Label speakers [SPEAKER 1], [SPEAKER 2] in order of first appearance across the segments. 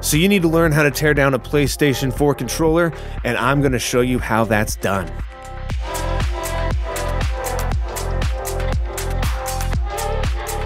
[SPEAKER 1] So you need to learn how to tear down a PlayStation 4 controller, and I'm going to show you how that's done.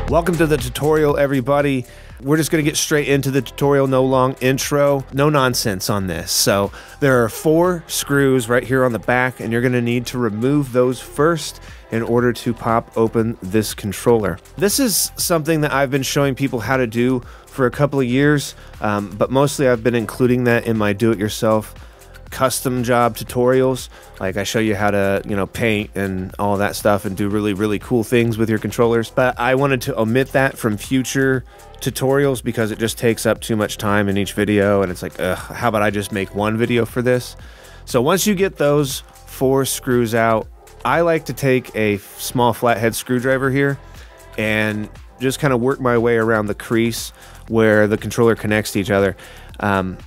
[SPEAKER 1] Welcome to the tutorial, everybody. We're just going to get straight into the tutorial, no long intro, no nonsense on this. So there are four screws right here on the back, and you're going to need to remove those first in order to pop open this controller. This is something that I've been showing people how to do for a couple of years, um, but mostly I've been including that in my do-it-yourself custom job tutorials. Like I show you how to, you know, paint and all that stuff and do really, really cool things with your controllers. But I wanted to omit that from future tutorials because it just takes up too much time in each video. And it's like, ugh, how about I just make one video for this? So once you get those four screws out, I like to take a small flathead screwdriver here and just kind of work my way around the crease where the controller connects to each other. Um,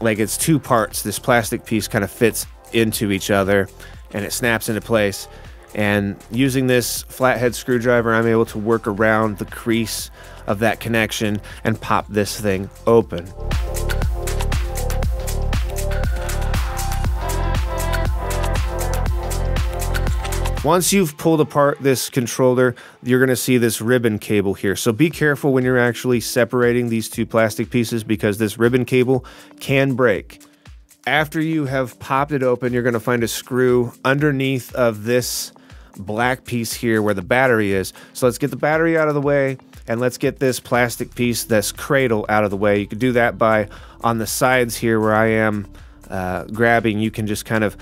[SPEAKER 1] like it's two parts. This plastic piece kind of fits into each other and it snaps into place. And using this flathead screwdriver, I'm able to work around the crease of that connection and pop this thing open. Once you've pulled apart this controller, you're going to see this ribbon cable here. So be careful when you're actually separating these two plastic pieces because this ribbon cable can break. After you have popped it open, you're going to find a screw underneath of this black piece here where the battery is. So let's get the battery out of the way and let's get this plastic piece, this cradle out of the way. You can do that by on the sides here where I am uh, grabbing, you can just kind of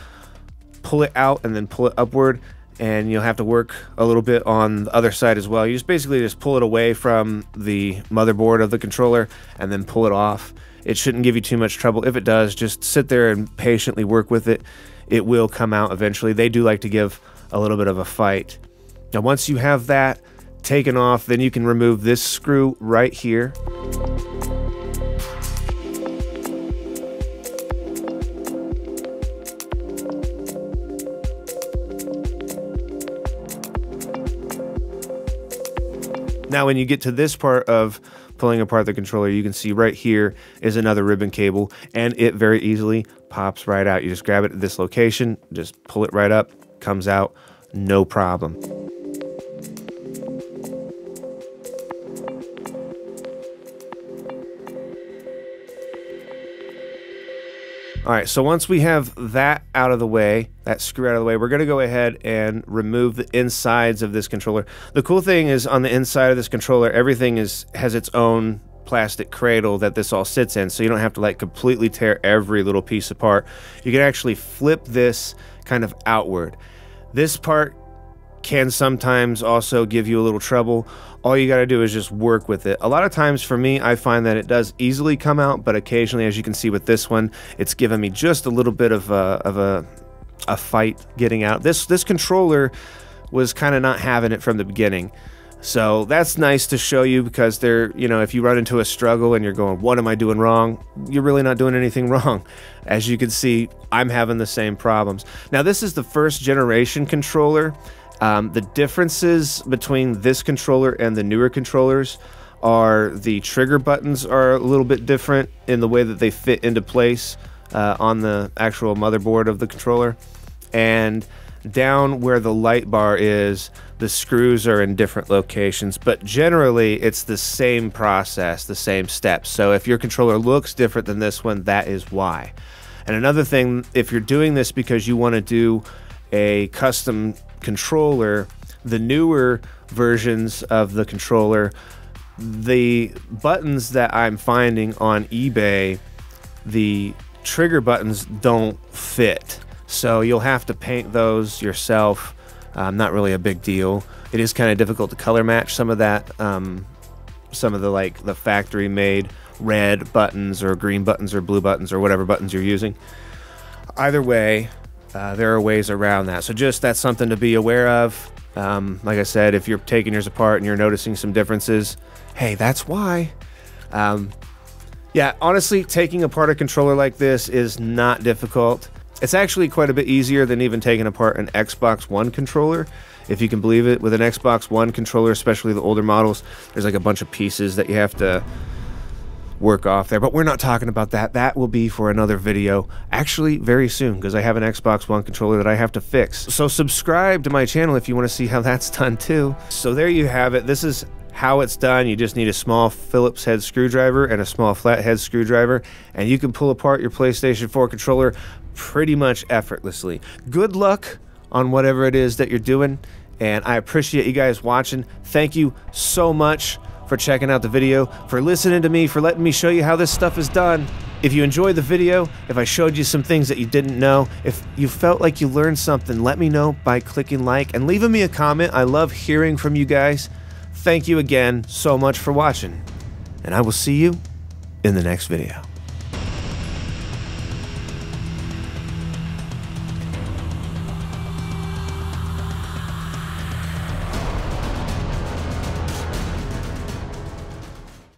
[SPEAKER 1] pull it out and then pull it upward and you'll have to work a little bit on the other side as well. You just basically just pull it away from the motherboard of the controller and then pull it off. It shouldn't give you too much trouble. If it does, just sit there and patiently work with it. It will come out eventually. They do like to give a little bit of a fight. Now, once you have that taken off, then you can remove this screw right here. Now, when you get to this part of pulling apart the controller, you can see right here is another ribbon cable, and it very easily pops right out. You just grab it at this location, just pull it right up, comes out, no problem. All right, so once we have that out of the way, that screw out of the way, we're going to go ahead and remove the insides of this controller. The cool thing is on the inside of this controller, everything is has its own plastic cradle that this all sits in, so you don't have to like completely tear every little piece apart. You can actually flip this kind of outward. This part can sometimes also give you a little trouble. All you got to do is just work with it. A lot of times for me, I find that it does easily come out, but occasionally, as you can see with this one, it's given me just a little bit of a, of a, a fight getting out. This, this controller was kind of not having it from the beginning. So that's nice to show you because they're, you know, if you run into a struggle and you're going, what am I doing wrong? You're really not doing anything wrong. As you can see, I'm having the same problems. Now, this is the first generation controller. Um, the differences between this controller and the newer controllers are the trigger buttons are a little bit different in the way that they fit into place uh, on the actual motherboard of the controller. And down where the light bar is, the screws are in different locations, but generally it's the same process, the same steps. So if your controller looks different than this one, that is why. And another thing, if you're doing this because you want to do a custom controller, the newer versions of the controller, the buttons that I'm finding on eBay, the trigger buttons don't fit. So you'll have to paint those yourself. Um, not really a big deal. It is kind of difficult to color match some of that, um, some of the like the factory made red buttons or green buttons or blue buttons or whatever buttons you're using. Either way, uh, there are ways around that. So just that's something to be aware of. Um, like I said, if you're taking yours apart and you're noticing some differences, hey, that's why. Um, yeah, honestly, taking apart a controller like this is not difficult. It's actually quite a bit easier than even taking apart an Xbox One controller. If you can believe it, with an Xbox One controller, especially the older models, there's like a bunch of pieces that you have to work off there. But we're not talking about that. That will be for another video, actually, very soon, because I have an Xbox One controller that I have to fix. So subscribe to my channel if you want to see how that's done too. So there you have it. This is how it's done. You just need a small Phillips head screwdriver and a small flathead screwdriver, and you can pull apart your PlayStation 4 controller pretty much effortlessly. Good luck on whatever it is that you're doing, and I appreciate you guys watching. Thank you so much for checking out the video, for listening to me, for letting me show you how this stuff is done. If you enjoyed the video, if I showed you some things that you didn't know, if you felt like you learned something, let me know by clicking like and leaving me a comment. I love hearing from you guys. Thank you again so much for watching, and I will see you in the next video.